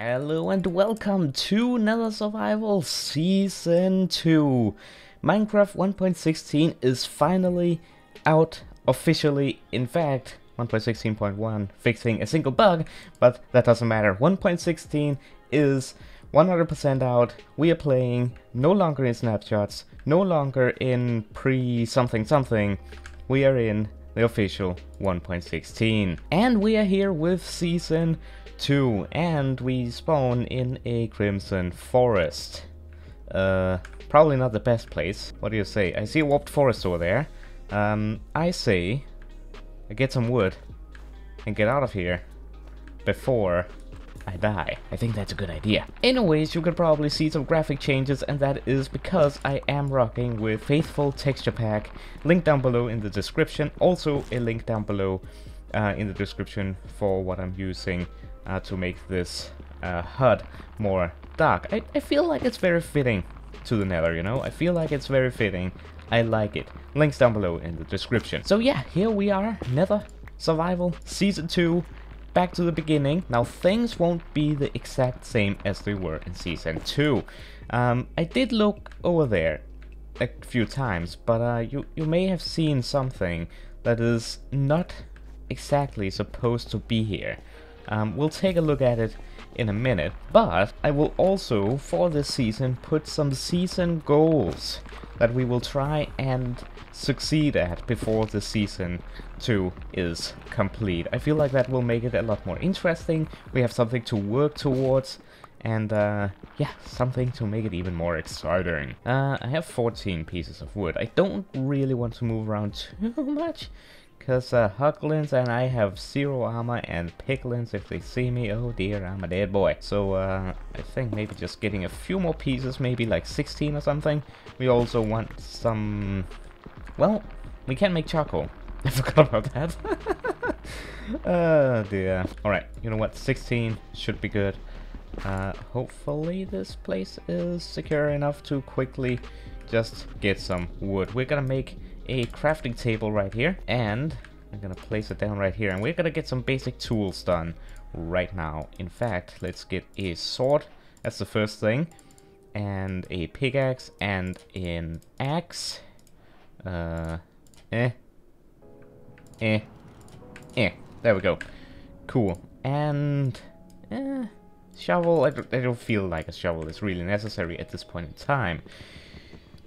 Hello and welcome to Nether Survival Season 2. Minecraft 1.16 is finally out officially. In fact, 1.16.1 fixing a single bug, but that doesn't matter. 1.16 is 100% out. We are playing no longer in snapshots, no longer in pre something something. We are in the official 1.16. And we are here with Season 2 and we spawn in a Crimson Forest. Uh, probably not the best place. What do you say? I see a warped forest over there. Um, I say I get some wood and get out of here before I die. I think that's a good idea. Anyways, you can probably see some graphic changes and that is because I am rocking with Faithful Texture Pack. Link down below in the description. Also a link down below uh, in the description for what I'm using uh, to make this uh, HUD more dark. I, I feel like it's very fitting to the nether, you know? I feel like it's very fitting. I like it. Links down below in the description. So yeah, here we are, Nether Survival Season 2, back to the beginning. Now things won't be the exact same as they were in Season 2. Um, I did look over there a few times, but uh, you, you may have seen something that is not exactly supposed to be here. Um, we'll take a look at it in a minute, but I will also, for this season, put some season goals that we will try and succeed at before the season 2 is complete. I feel like that will make it a lot more interesting, we have something to work towards, and uh, yeah, something to make it even more exciting. Uh, I have 14 pieces of wood. I don't really want to move around too much, because uh, Hoglins and I have zero armor and Piglins, if they see me, oh dear, I'm a dead boy. So uh, I think maybe just getting a few more pieces, maybe like 16 or something. We also want some... Well, we can't make charcoal. I forgot about that. oh dear. Alright, you know what, 16 should be good. Uh, hopefully this place is secure enough to quickly just get some wood. We're gonna make a crafting table right here and I'm gonna place it down right here and we're gonna get some basic tools done right now. In fact, let's get a sword, that's the first thing, and a pickaxe and an axe. Uh, eh, eh, eh, there we go. Cool. And, eh, shovel, I don't, I don't feel like a shovel is really necessary at this point in time.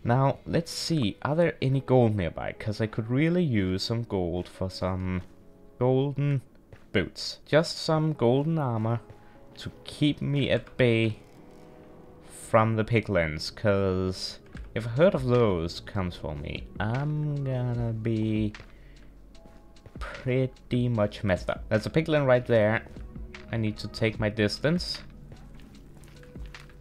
Now, let's see, are there any gold nearby? Because I could really use some gold for some golden boots. Just some golden armor to keep me at bay from the piglins, because if a herd of those comes for me, I'm gonna be pretty much messed up. There's a piglin right there. I need to take my distance.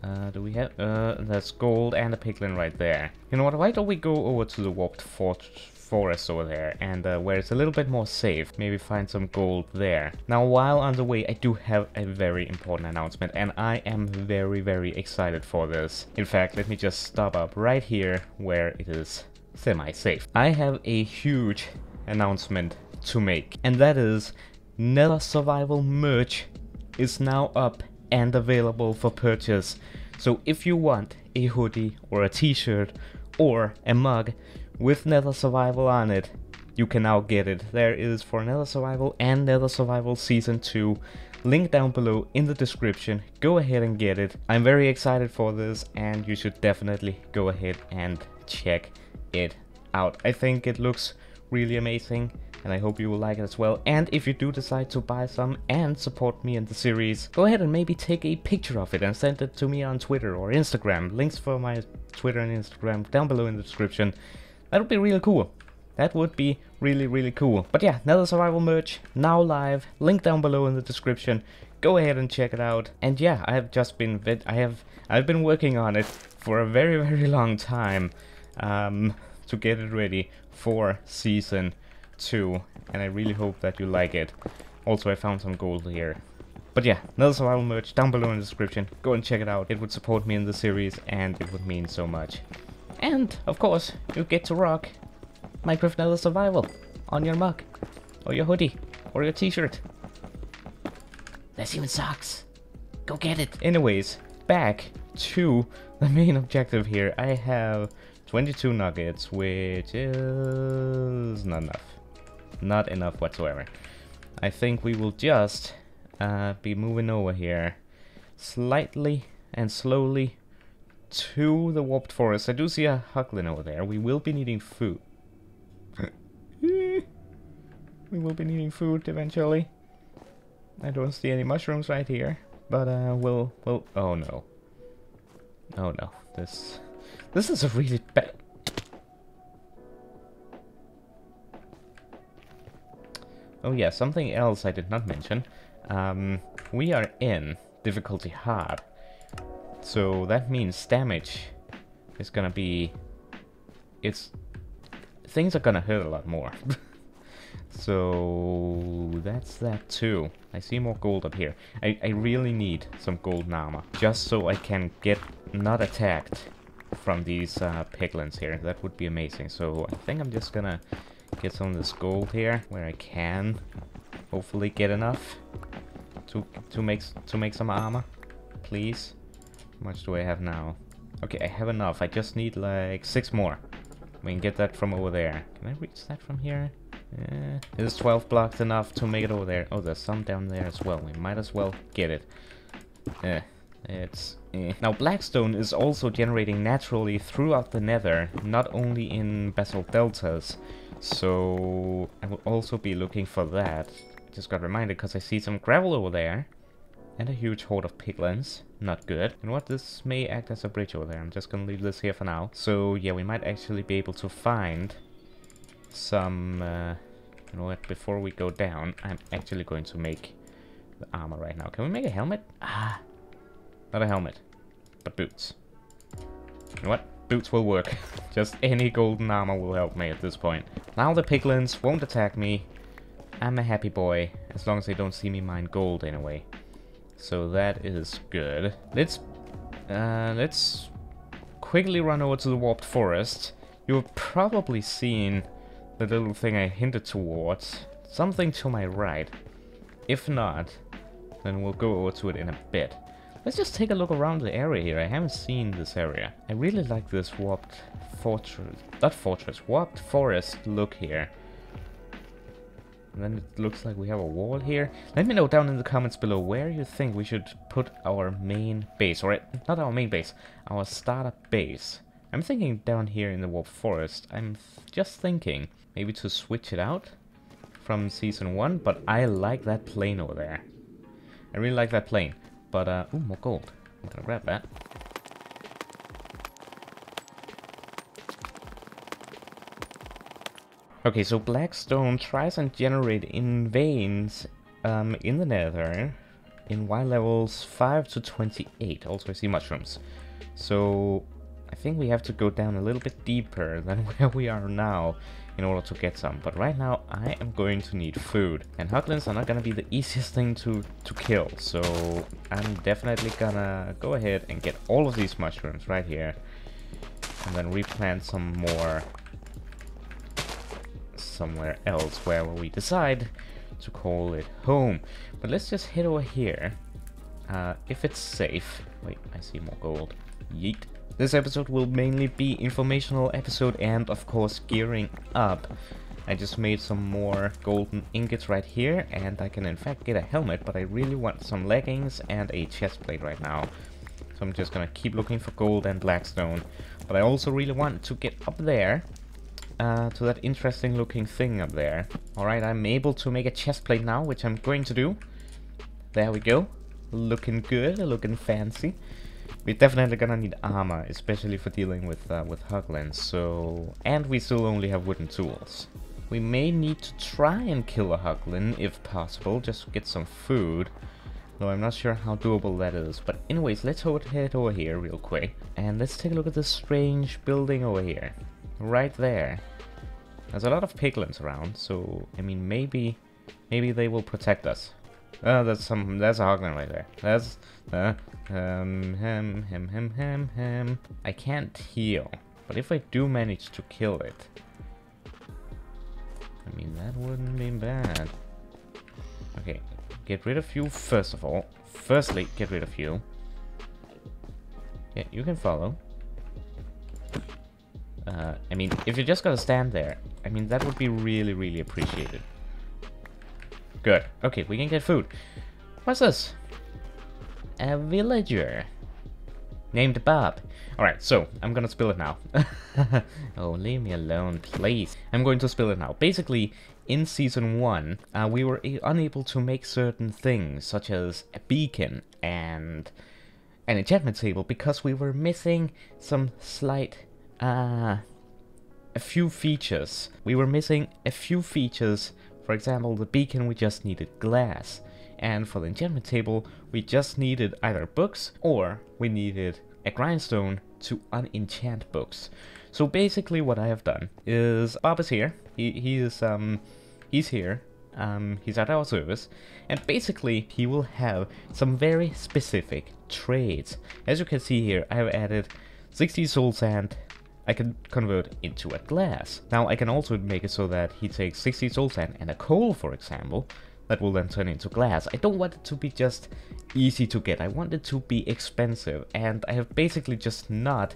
Uh, do we have... Uh, there's gold and a piglin right there. You know what, why don't we go over to the warped fort forest over there and uh, where it's a little bit more safe, maybe find some gold there. Now while on the way I do have a very important announcement and I am very very excited for this. In fact let me just stop up right here where it is semi-safe. I have a huge announcement to make and that is Nether Survival merch is now up and available for purchase. So if you want a hoodie or a t-shirt or a mug with Nether Survival on it, you can now get it. There is for Nether Survival and Nether Survival Season 2. Link down below in the description. Go ahead and get it. I'm very excited for this and you should definitely go ahead and check it out. I think it looks really amazing and I hope you will like it as well. And if you do decide to buy some and support me in the series, go ahead and maybe take a picture of it and send it to me on Twitter or Instagram. Links for my Twitter and Instagram down below in the description. That would be really cool. That would be really, really cool. But yeah, Nether Survival merch, now live, link down below in the description. Go ahead and check it out. And yeah, I have just been, I have, I've been working on it for a very, very long time um, to get it ready for season 2 and I really hope that you like it. Also I found some gold here. But yeah, Nether Survival merch down below in the description. Go and check it out. It would support me in the series and it would mean so much. And, of course, you get to rock Minecraft Nether Survival on your mug, or your hoodie, or your t-shirt. There's even socks. Go get it. Anyways, back to the main objective here. I have 22 nuggets, which is not enough. Not enough whatsoever. I think we will just uh, be moving over here slightly and slowly to the warped forest. I do see a Hoglin over there. We will be needing food. we will be needing food eventually. I don't see any mushrooms right here, but uh, we'll, we'll, oh no. Oh no, this, this is a really bad... Oh yeah, something else I did not mention. Um, we are in difficulty hard. So that means damage is gonna be... It's... Things are gonna hurt a lot more. so that's that too. I see more gold up here. I, I really need some golden armor. Just so I can get not attacked from these uh, piglins here. That would be amazing. So I think I'm just gonna get some of this gold here where I can. Hopefully get enough to to make to make some armor. Please. Much do I have now? Okay, I have enough. I just need like six more. We can get that from over there. Can I reach that from here? Yeah. Is 12 blocks enough to make it over there? Oh, there's some down there as well. We might as well get it. Eh, it's... Eh. Now, Blackstone is also generating naturally throughout the nether, not only in basalt deltas. So, I will also be looking for that. Just got reminded because I see some gravel over there. And a huge horde of piglins. Not good. And what, this may act as a bridge over there. I'm just gonna leave this here for now. So yeah, we might actually be able to find some... Uh, you know what, before we go down, I'm actually going to make the armor right now. Can we make a helmet? Ah, not a helmet, but boots. You know what? Boots will work. Just any golden armor will help me at this point. Now the piglins won't attack me. I'm a happy boy, as long as they don't see me mine gold anyway. So that is good. Let's uh, let's quickly run over to the Warped Forest. You've probably seen the little thing I hinted towards. Something to my right. If not, then we'll go over to it in a bit. Let's just take a look around the area here. I haven't seen this area. I really like this warped fortress, not fortress, warped forest look here. And then it looks like we have a wall here. Let me know down in the comments below where you think we should put our main base. Or not our main base, our startup base. I'm thinking down here in the Warp Forest. I'm just thinking maybe to switch it out from Season 1. But I like that plane over there. I really like that plane. But, uh, ooh, more gold. I'm gonna grab that. Okay, so Blackstone tries and generate in veins um, in the nether in Y levels 5 to 28. Also, I see mushrooms. So, I think we have to go down a little bit deeper than where we are now in order to get some. But right now, I am going to need food. And Hoglins are not gonna be the easiest thing to, to kill. So, I'm definitely gonna go ahead and get all of these mushrooms right here. And then replant some more somewhere else where we decide to call it home. But let's just head over here. Uh, if it's safe. Wait, I see more gold. Yeet. This episode will mainly be informational episode and of course gearing up. I just made some more golden ingots right here and I can in fact get a helmet but I really want some leggings and a chest plate right now. So I'm just gonna keep looking for gold and blackstone. But I also really want to get up there uh, to that interesting looking thing up there. Alright, I'm able to make a chest plate now, which I'm going to do. There we go. Looking good, looking fancy. We're definitely gonna need armor, especially for dealing with uh, with Hoglins, so... And we still only have wooden tools. We may need to try and kill a Hoglin, if possible, just to get some food. Though I'm not sure how doable that is. But anyways, let's head over here real quick. And let's take a look at this strange building over here. Right there. There's a lot of piglins around, so I mean maybe maybe they will protect us. Oh, there's some there's a hoglin right there. There's uh um hem hem hem hem hem. I can't heal, but if I do manage to kill it, I mean that wouldn't be bad. Okay, get rid of you first of all. firstly get rid of you. Yeah, you can follow. Uh, I mean, if you're just gonna stand there, I mean, that would be really, really appreciated. Good. Okay, we can get food. What's this? A villager. Named Bob. Alright, so, I'm gonna spill it now. oh, leave me alone, please. I'm going to spill it now. Basically, in Season 1, uh, we were unable to make certain things, such as a beacon and an enchantment table, because we were missing some slight, uh, a few features. We were missing a few features. For example, the beacon, we just needed glass. And for the enchantment table, we just needed either books or we needed a grindstone to unenchant books. So basically what I have done is Bob is here. He, he is um he's here. Um, he's at our service, and basically he will have some very specific trades. As you can see here, I have added 60 soul sand I can convert into a glass. Now I can also make it so that he takes 60 soul sand and a coal, for example, that will then turn into glass. I don't want it to be just easy to get, I want it to be expensive, and I have basically just not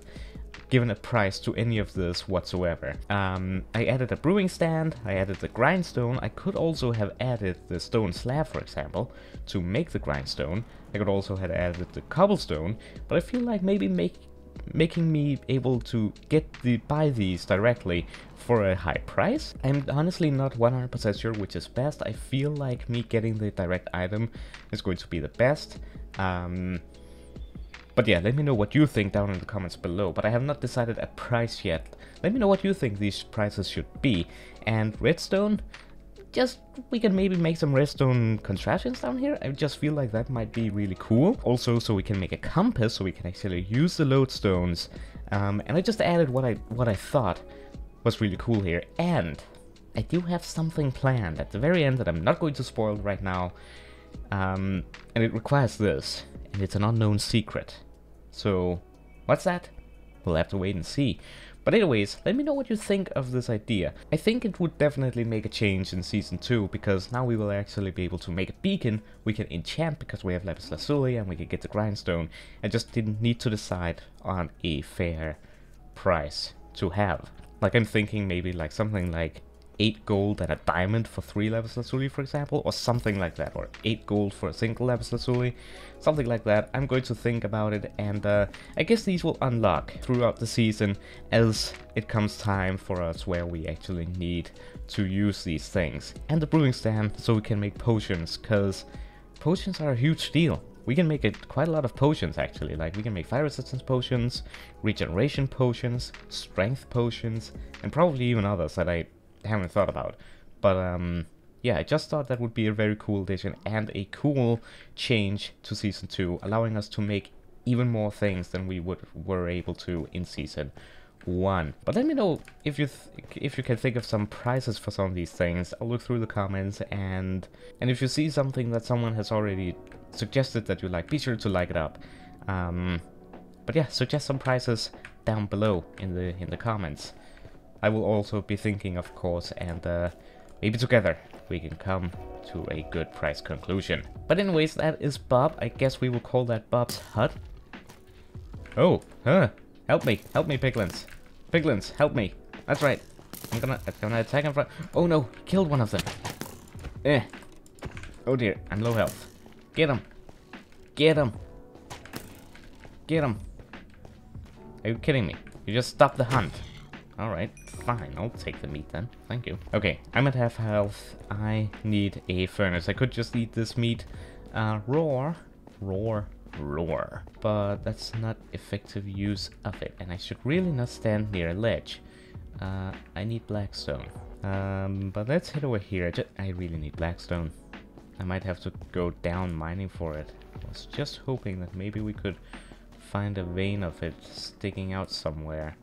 given a price to any of this whatsoever. Um, I added a brewing stand, I added the grindstone, I could also have added the stone slab for example, to make the grindstone. I could also have added the cobblestone, but I feel like maybe make making me able to get the buy these directly for a high price. I'm honestly not 100% sure which is best. I feel like me getting the direct item is going to be the best. Um, but yeah, let me know what you think down in the comments below. But I have not decided a price yet. Let me know what you think these prices should be. And redstone, just we can maybe make some redstone contraptions down here. I just feel like that might be really cool. Also, so we can make a compass, so we can actually use the lodestones. Um, and I just added what I what I thought was really cool here. And I do have something planned at the very end that I'm not going to spoil right now. Um, and it requires this, and it's an unknown secret. So, what's that? We'll have to wait and see. But anyways, let me know what you think of this idea. I think it would definitely make a change in Season 2, because now we will actually be able to make a beacon, we can enchant because we have Lapis Lazuli, and we can get the Grindstone. I just didn't need to decide on a fair price to have. Like I'm thinking maybe like something like 8 gold and a diamond for 3 lapis lazuli for example or something like that or 8 gold for a single lapis lazuli something like that. I'm going to think about it and uh, I guess these will unlock throughout the season as it comes time for us where we actually need to use these things. And the brewing stand so we can make potions because potions are a huge deal. We can make it quite a lot of potions actually. Like we can make fire resistance potions regeneration potions strength potions and probably even others that I haven't thought about. But um, yeah, I just thought that would be a very cool addition and a cool change to Season 2, allowing us to make even more things than we would were able to in Season 1. But let me know if you if you can think of some prices for some of these things. I'll look through the comments and and if you see something that someone has already suggested that you like, be sure to like it up. Um, but yeah, suggest some prices down below in the in the comments. I will also be thinking, of course, and uh, maybe together we can come to a good price conclusion. But anyways, that is Bob. I guess we will call that Bob's hut. Oh, huh. Help me, help me, piglins. Piglins, help me. That's right. I'm gonna, I'm gonna attack in front. Oh no, killed one of them. Eh. Oh dear, I'm low health. Get him. Get him. Get him. Are you kidding me? You just stopped the hunt. Alright, fine. I'll take the meat then. Thank you. Okay, I'm at half health. I need a furnace. I could just eat this meat uh, raw. Raw. Raw. But that's not effective use of it. And I should really not stand near a ledge. Uh, I need blackstone. Um, but let's head over here. I, just, I really need blackstone. I might have to go down mining for it. I was just hoping that maybe we could find a vein of it sticking out somewhere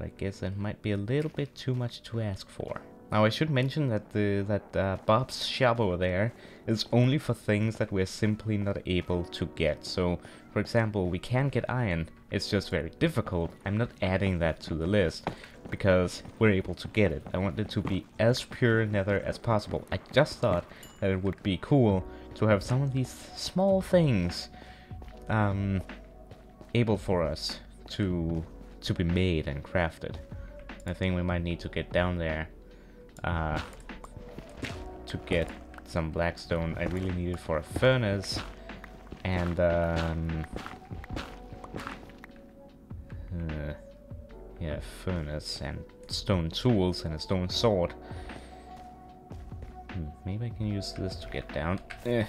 but I guess that might be a little bit too much to ask for. Now I should mention that the that uh, Bob's shop over there is only for things that we're simply not able to get. So, for example, we can get iron, it's just very difficult. I'm not adding that to the list because we're able to get it. I want it to be as pure nether as possible. I just thought that it would be cool to have some of these small things um, able for us to to be made and crafted. I think we might need to get down there uh, to get some blackstone. I really need it for a furnace and um, uh, yeah, furnace and stone tools and a stone sword. Hmm, maybe I can use this to get down. Eh.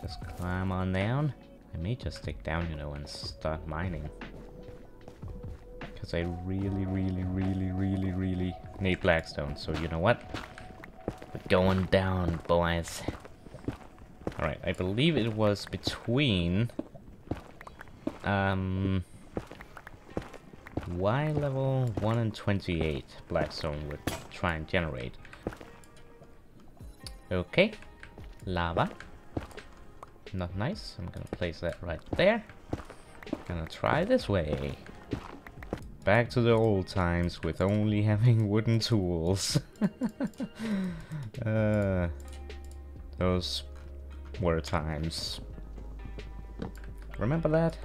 Just climb on down. I may just stick down, you know, and start mining. Because I really, really, really, really, really need blackstone. So you know what? We're going down, boys. Alright, I believe it was between... Um... Y level 1 and 28 Blackstone would try and generate. Okay. Lava. Not nice. I'm gonna place that right there. Gonna try this way. Back to the old times with only having wooden tools. uh, those were times. Remember that?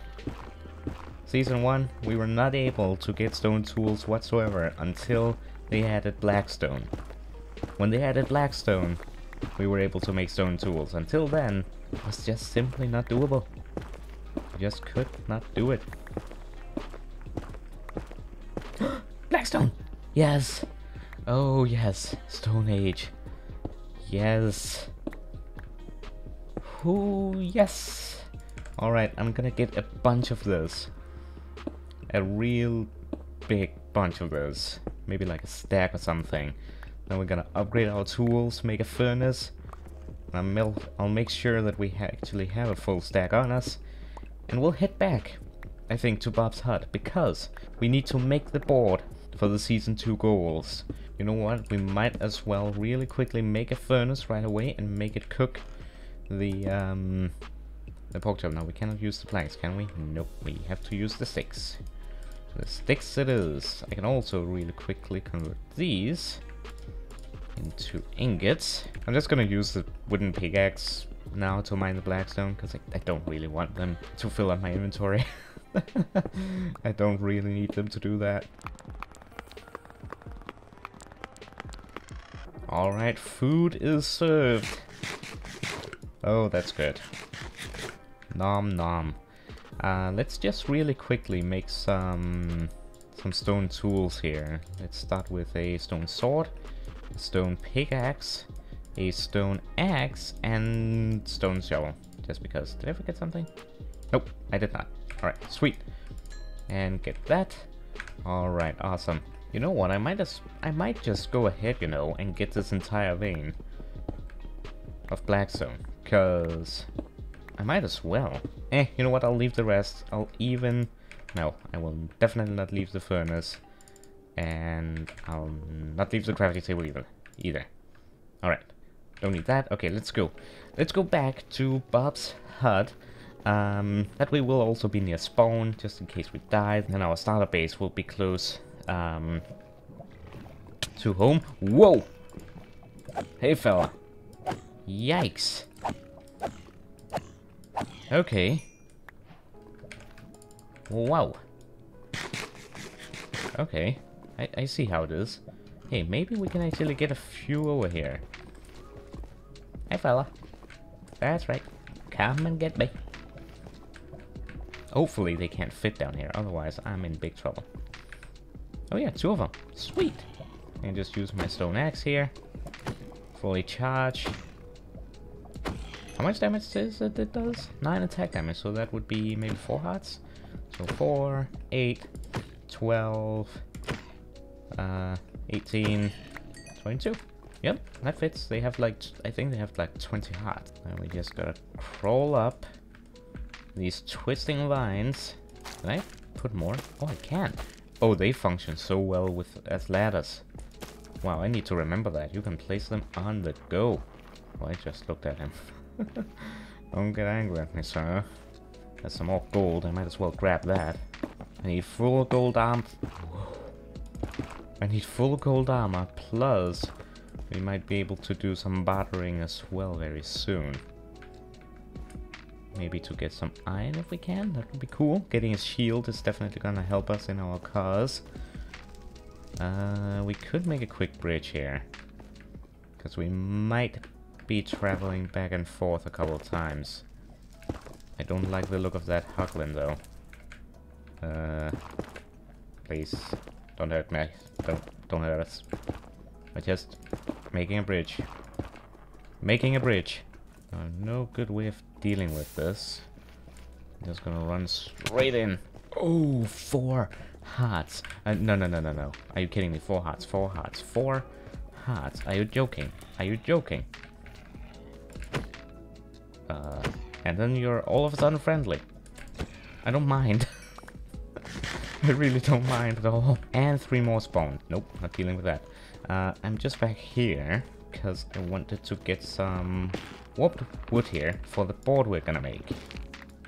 Season 1, we were not able to get stone tools whatsoever until they added blackstone. When they added blackstone, we were able to make stone tools. Until then, it was just simply not doable. We just could not do it. Blackstone! Yes! Oh yes, Stone Age. Yes. Oh yes! Alright, I'm gonna get a bunch of those a real big bunch of those. Maybe like a stack or something. Then we're gonna upgrade our tools, make a furnace. I'll, I'll make sure that we actually have a full stack on us. And we'll head back, I think, to Bob's hut. Because we need to make the board for the Season 2 goals. You know what? We might as well really quickly make a furnace right away and make it cook the, um, the pork chop. Now, we cannot use the planks, can we? Nope, we have to use the sticks. The sticks it is. I can also really quickly convert these into ingots. I'm just gonna use the wooden pickaxe now to mine the blackstone because I, I, don't really want them to fill up my inventory. I don't really need them to do that. Alright, food is served. Oh, that's good. Nom nom. Uh, let's just really quickly make some some stone tools here. Let's start with a stone sword, a stone pickaxe, a stone axe, and stone shovel. Just because. Did I forget something? Nope, I did not. Alright, sweet. And get that. Alright, awesome. You know what, I might just I might just go ahead, you know, and get this entire vein of blackstone. Cause I might as well. Eh, you know what, I'll leave the rest. I'll even... No, I will definitely not leave the furnace. And I'll not leave the crafting table either. Either. Alright. Don't need that. Okay, let's go. Let's go back to Bob's hut. Um, that way we'll also be near spawn, just in case we die. Then our starter base will be close um, to home. Whoa! Hey, fella. Yikes. Okay. Wow. Okay. I, I see how it is. Hey, maybe we can actually get a few over here. Hey, fella. That's right. Come and get me. Hopefully they can't fit down here, otherwise I'm in big trouble. Oh yeah, two of them. Sweet. And just use my stone axe here. Fully charge. How much damage is it does? 9 attack damage, so that would be maybe 4 hearts. So 4, 8, 12, uh, 18, 22. Yep, that fits. They have like, I think they have like 20 hearts. And we just gotta crawl up these twisting vines. Can I put more? Oh, I can. Oh, they function so well with as ladders. Wow, I need to remember that. You can place them on the go. I just looked at him. Don't get angry at me, sir. There's some more gold. I might as well grab that. I need full gold armor. I need full gold armor plus we might be able to do some bartering as well very soon. Maybe to get some iron if we can, that would be cool. Getting a shield is definitely gonna help us in our cause. Uh, we could make a quick bridge here. Because we might be traveling back and forth a couple times. I don't like the look of that Hoglin though. Uh, please, don't hurt me. Don't, don't hurt us. We're just making a bridge. Making a bridge. Uh, no good way of dealing with this. Just gonna run straight in. Oh, four hearts. Uh, no, no, no, no, no. Are you kidding me? Four hearts, four hearts, four hearts. Are you joking? Are you joking? Uh, and then you're all of a sudden friendly. I don't mind. I really don't mind at all. And three more spawn. Nope, not dealing with that. Uh, I'm just back here because I wanted to get some warped wood here for the board we're gonna make.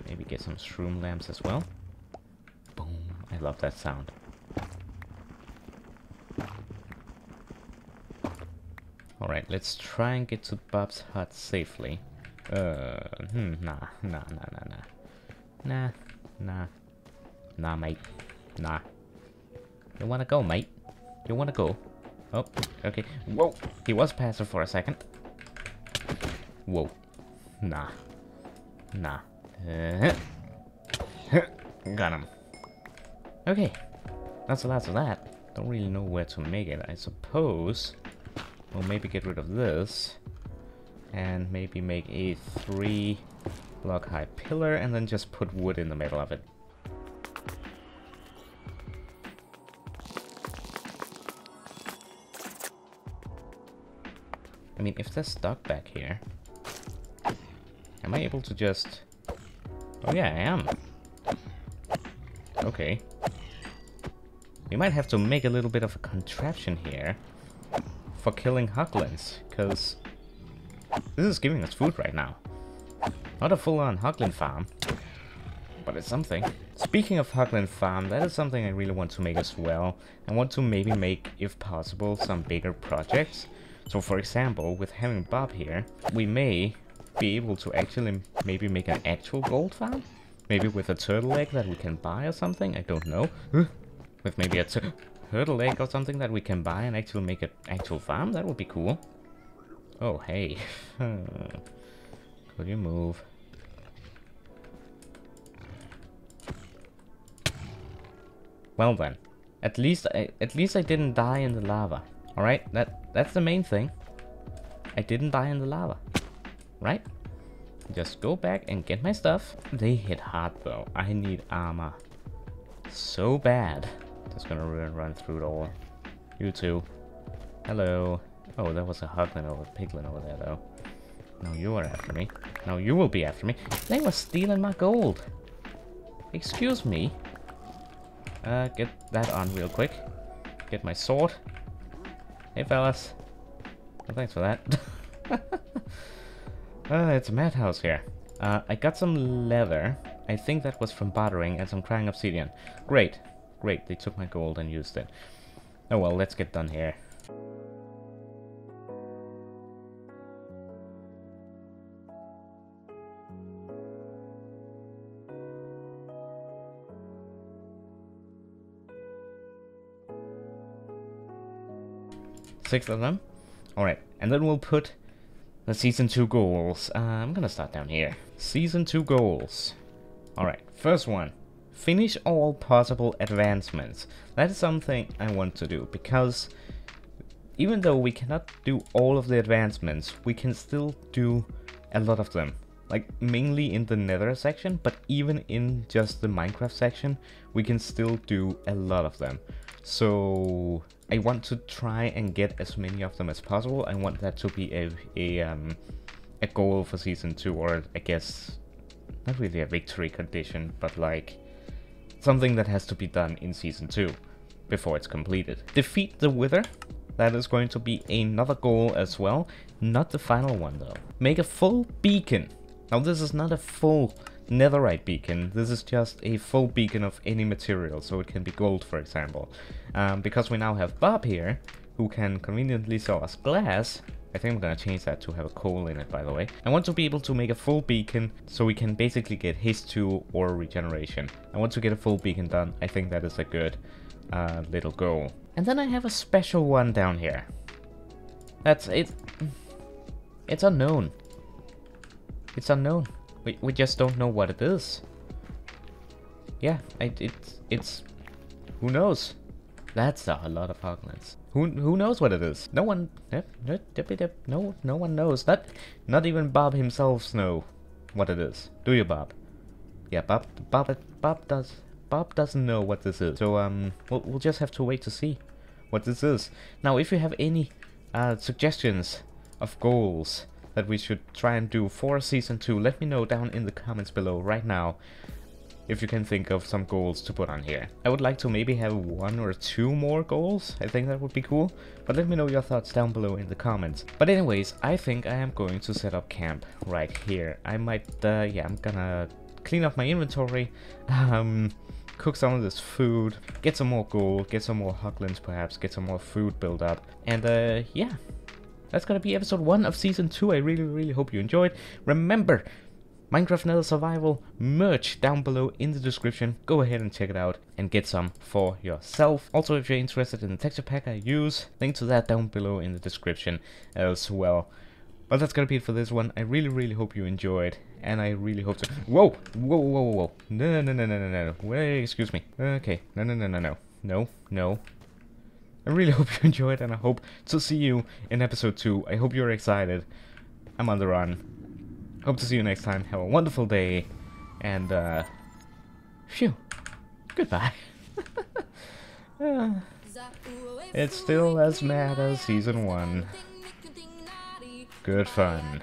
Maybe get some shroom lamps as well. Boom. I love that sound. Alright, let's try and get to Bob's hut safely. Uh, hmm, nah, nah, nah, nah, nah. Nah, nah. Nah, mate. Nah. You wanna go, mate? You wanna go? Oh, okay. Whoa! He was passive for a second. Whoa. Nah. Nah. Uh, got him. Okay. That's the last of that. Don't really know where to make it. I suppose we'll maybe get rid of this and maybe make a three block high pillar and then just put wood in the middle of it. I mean, if they're stuck back here, am I able to just... Oh yeah, I am. Okay. We might have to make a little bit of a contraption here for killing Hoglins, because this is giving us food right now. Not a full-on Hoglin farm, but it's something. Speaking of Hoglin farm, that is something I really want to make as well. I want to maybe make, if possible, some bigger projects. So for example, with having Bob here, we may be able to actually maybe make an actual gold farm? Maybe with a turtle egg that we can buy or something? I don't know. with maybe a turtle egg or something that we can buy and actually make an actual farm? That would be cool. Oh, hey. Could you move? Well then, at least I at least I didn't die in the lava. All right, that that's the main thing. I didn't die in the lava, right? Just go back and get my stuff. They hit hard though. I need armor so bad. Just gonna run, run through it all. You too. Hello. Oh, there was a Hoglin over Piglin over there, though. No, you are after me. No, you will be after me. They were stealing my gold. Excuse me. Uh, get that on real quick. Get my sword. Hey, fellas. Oh, thanks for that. uh, it's a madhouse here. Uh, I got some leather. I think that was from bartering and some crying obsidian. Great. Great, they took my gold and used it. Oh well, let's get done here. Six of them? Alright, and then we'll put the Season 2 goals. Uh, I'm gonna start down here. Season 2 goals. Alright, first one. Finish all possible advancements. That is something I want to do, because even though we cannot do all of the advancements, we can still do a lot of them. Like, mainly in the nether section, but even in just the Minecraft section, we can still do a lot of them. So I want to try and get as many of them as possible. I want that to be a a um, a goal for season two, or I guess not really a victory condition, but like something that has to be done in season two before it's completed. Defeat the Wither. That is going to be another goal as well. Not the final one though. Make a full beacon. Now this is not a full netherite beacon. This is just a full beacon of any material, so it can be gold, for example. Um, because we now have Bob here, who can conveniently sell us glass. I think I'm gonna change that to have a coal in it, by the way. I want to be able to make a full beacon so we can basically get his 2 or regeneration. I want to get a full beacon done. I think that is a good uh, little goal. And then I have a special one down here. That's it. It's unknown. It's unknown. We, we just don't know what it is. Yeah, I, it's, it's, who knows? That's a lot of hoglins. Who who knows what it is? No one, no no one knows. Not not even Bob himself know what it is. Do you, Bob? Yeah, Bob Bob Bob does. Bob doesn't know what this is. So um, we'll we'll just have to wait to see what this is. Now, if you have any uh, suggestions of goals that we should try and do for season two, let me know down in the comments below right now if you can think of some goals to put on here. I would like to maybe have one or two more goals, I think that would be cool, but let me know your thoughts down below in the comments. But anyways, I think I am going to set up camp right here. I might, uh, yeah, I'm gonna clean up my inventory, um, cook some of this food, get some more gold, get some more hoglins perhaps, get some more food build up, and uh, yeah, that's gonna be episode 1 of season 2. I really, really hope you enjoyed. Remember, Minecraft Nether Survival merch down below in the description. Go ahead and check it out and get some for yourself. Also, if you're interested in the texture pack I use, link to that down below in the description as well. But that's gonna be it for this one. I really, really hope you enjoyed, and I really hope to. Whoa, whoa, whoa, whoa, whoa! No, no, no, no, no, no. Wait, excuse me. Okay, no, no, no, no, no, no, no. I really hope you enjoyed, and I hope to see you in episode two. I hope you're excited. I'm on the run. Hope to see you next time. Have a wonderful day. And, uh, phew. Goodbye. it's still as mad as season one. Good fun.